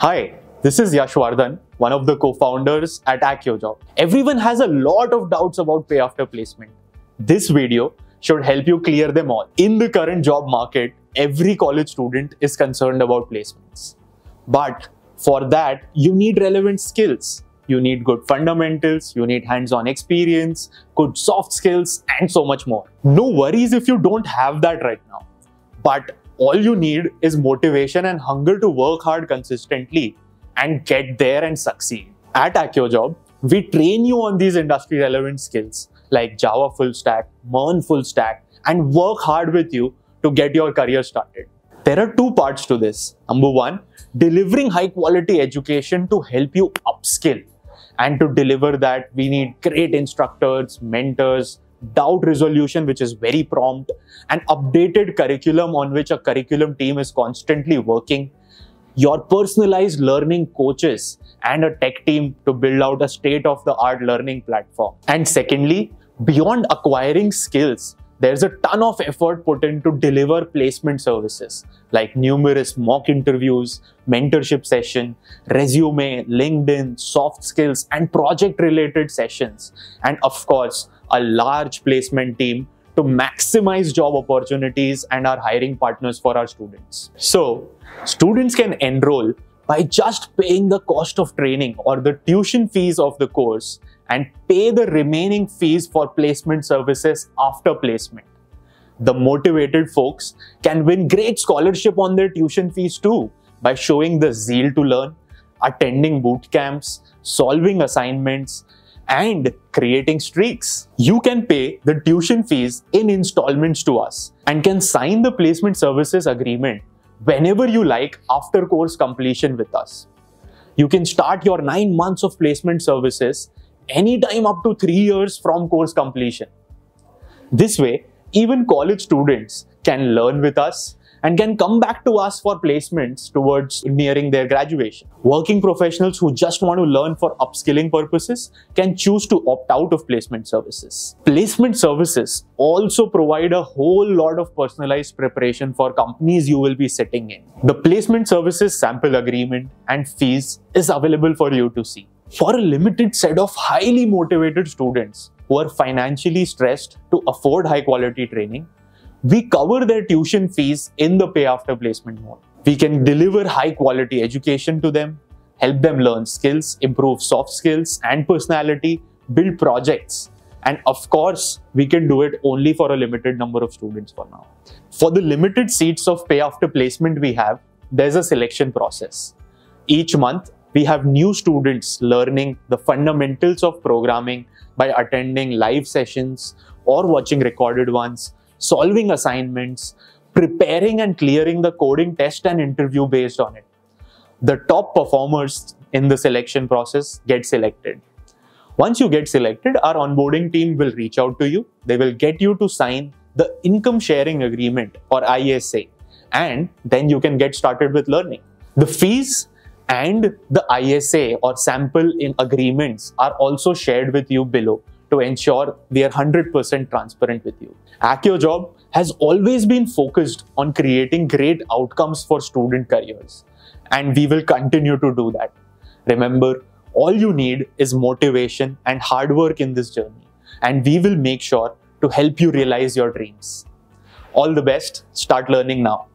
Hi, this is Yash Vardhan, one of the co-founders at AccioJob. Everyone has a lot of doubts about pay after placement. This video should help you clear them all. In the current job market, every college student is concerned about placements. But for that, you need relevant skills. You need good fundamentals, you need hands-on experience, good soft skills, and so much more. No worries if you don't have that right now. But all you need is motivation and hunger to work hard consistently and get there and succeed. At AccioJob, we train you on these industry relevant skills like Java full stack, MERN full stack, and work hard with you to get your career started. There are two parts to this. Number one, delivering high quality education to help you upskill. And to deliver that, we need great instructors, mentors, doubt resolution, which is very prompt, an updated curriculum on which a curriculum team is constantly working, your personalized learning coaches, and a tech team to build out a state of the art learning platform. And secondly, beyond acquiring skills, there's a ton of effort put in to deliver placement services like numerous mock interviews, mentorship session, resume, LinkedIn, soft skills, and project related sessions. And of course, a large placement team to maximize job opportunities and our hiring partners for our students. So, students can enroll by just paying the cost of training or the tuition fees of the course and pay the remaining fees for placement services after placement. The motivated folks can win great scholarship on their tuition fees too by showing the zeal to learn, attending boot camps, solving assignments, and creating streaks. You can pay the tuition fees in installments to us and can sign the placement services agreement whenever you like after course completion with us. You can start your 9 months of placement services anytime up to 3 years from course completion. This way, even college students can learn with us and can come back to us for placements towards nearing their graduation. Working professionals who just want to learn for upskilling purposes can choose to opt out of placement services. Placement services also provide a whole lot of personalized preparation for companies you will be sitting in. The placement services sample agreement and fees is available for you to see. For a limited set of highly motivated students who are financially stressed to afford high quality training, we cover their tuition fees in the pay after placement mode. We can deliver high quality education to them, help them learn skills, improve soft skills and personality, build projects. And of course, we can do it only for a limited number of students for now. For the limited seats of pay after placement we have, there's a selection process. Each month, we have new students learning the fundamentals of programming by attending live sessions or watching recorded ones solving assignments, preparing and clearing the coding test and interview based on it. The top performers in the selection process get selected. Once you get selected, our onboarding team will reach out to you. They will get you to sign the income sharing agreement or ISA, and then you can get started with learning. The fees and the ISA or sample in agreements are also shared with you below to ensure we are 100% transparent with you. AccioJob has always been focused on creating great outcomes for student careers, and we will continue to do that. Remember, all you need is motivation and hard work in this journey, and we will make sure to help you realize your dreams. All the best, start learning now.